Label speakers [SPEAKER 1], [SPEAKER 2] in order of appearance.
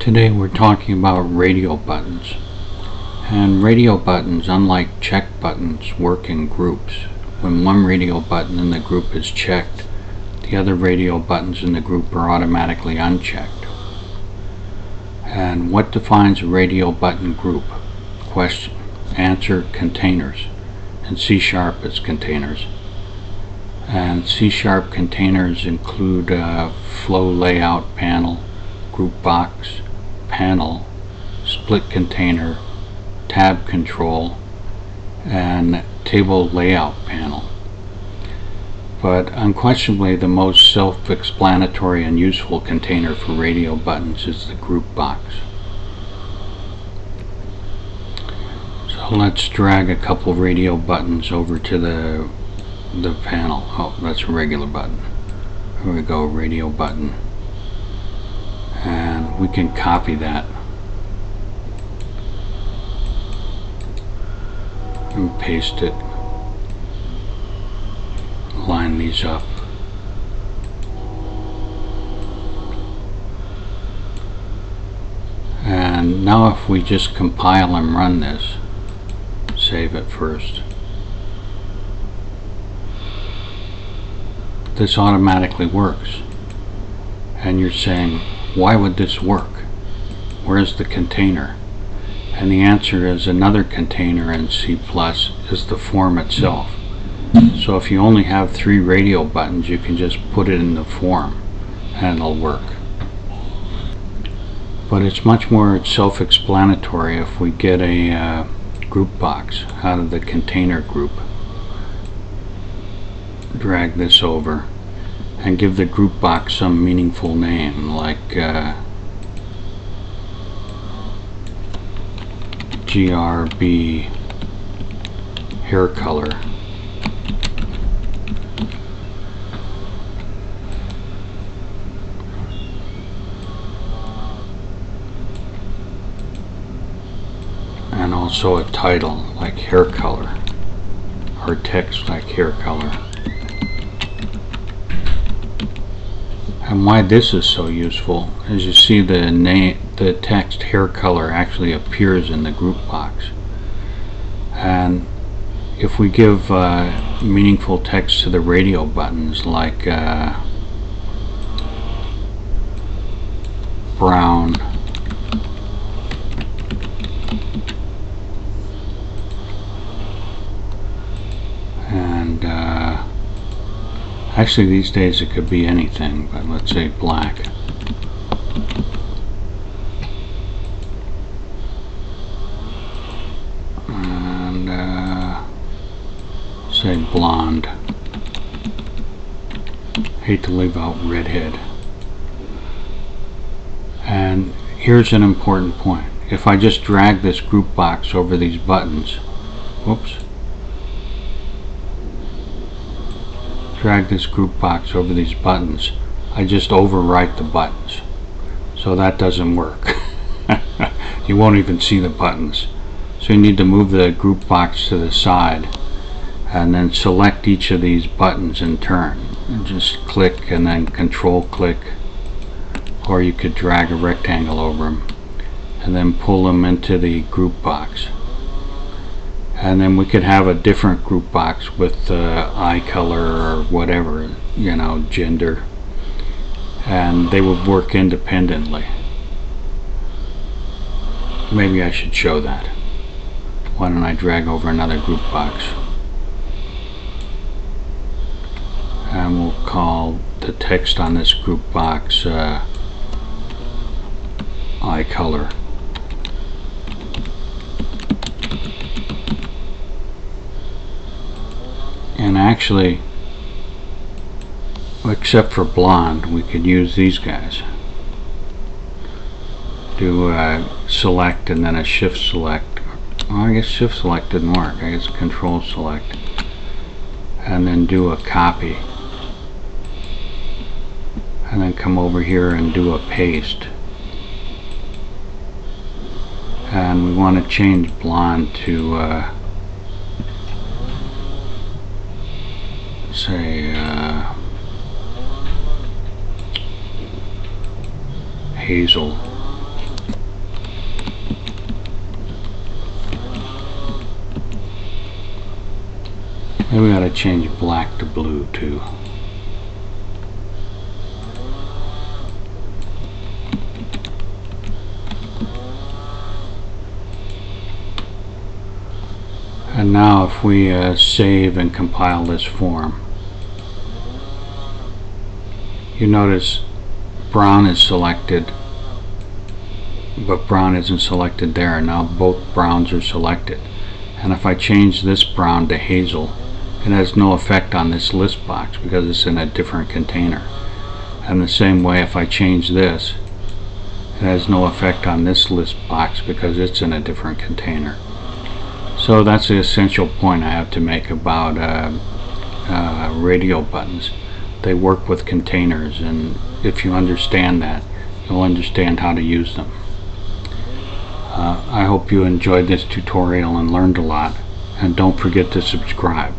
[SPEAKER 1] Today we're talking about radio buttons. And radio buttons, unlike check buttons, work in groups. When one radio button in the group is checked, the other radio buttons in the group are automatically unchecked. And what defines a radio button group? Question. Answer containers. And C sharp is containers. And C sharp containers include a flow layout panel, group box, panel, split container, tab control, and table layout panel. But unquestionably the most self-explanatory and useful container for radio buttons is the group box. So let's drag a couple radio buttons over to the the panel. Oh, that's a regular button. Here we go, radio button. We can copy that. And paste it. Line these up. And now if we just compile and run this save it first. This automatically works. And you're saying why would this work where's the container and the answer is another container in C++ is the form itself. So if you only have three radio buttons, you can just put it in the form and it'll work. But it's much more self-explanatory if we get a uh, group box out of the container group. Drag this over and give the group box some meaningful name like uh, GRB hair color. And also a title like hair color or text like hair color. And why this is so useful is you see the name the text hair color actually appears in the group box. And if we give uh, meaningful text to the radio buttons like uh, brown and uh, actually these days it could be anything but let's say black And uh, say blonde. Hate to leave out redhead. And here's an important point. If I just drag this group box over these buttons, whoops, drag this group box over these buttons, I just overwrite the buttons. So that doesn't work. you won't even see the buttons. So you need to move the group box to the side and then select each of these buttons in turn and just click and then control click or you could drag a rectangle over them and then pull them into the group box and then we could have a different group box with uh, eye color or whatever you know gender. And they would work independently. Maybe I should show that. Why don't I drag over another group box? And we'll call the text on this group box uh, eye color and actually except for blonde we could use these guys. Do a select and then a shift select. Well, I guess shift select didn't work. I guess control select. And then do a copy. And then come over here and do a paste. And we want to change blonde to uh, A uh, hazel. Maybe we ought to change black to blue too. And now if we uh, save and compile this form, you notice brown is selected, but brown isn't selected there. Now both browns are selected. And if I change this brown to hazel, it has no effect on this list box because it's in a different container. And the same way if I change this, it has no effect on this list box because it's in a different container. So that's the essential point I have to make about uh, uh, radio buttons. They work with containers and if you understand that, you'll understand how to use them. Uh, I hope you enjoyed this tutorial and learned a lot and don't forget to subscribe.